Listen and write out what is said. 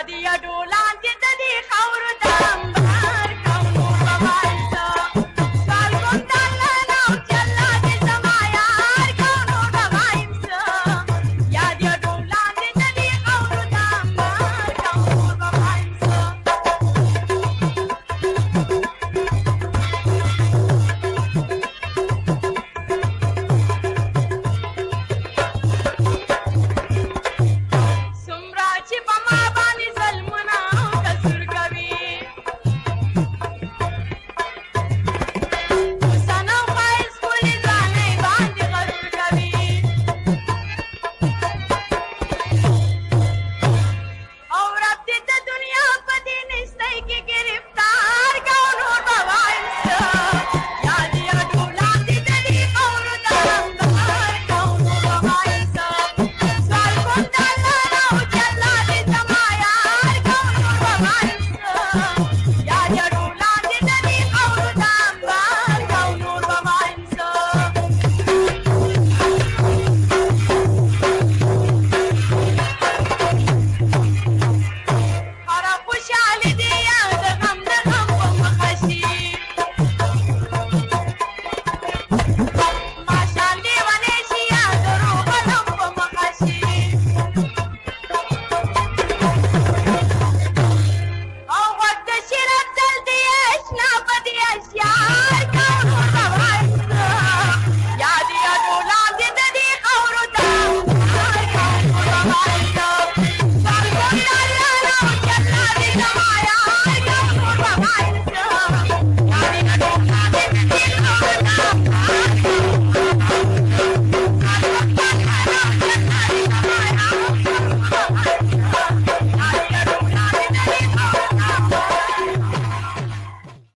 Adi Adu.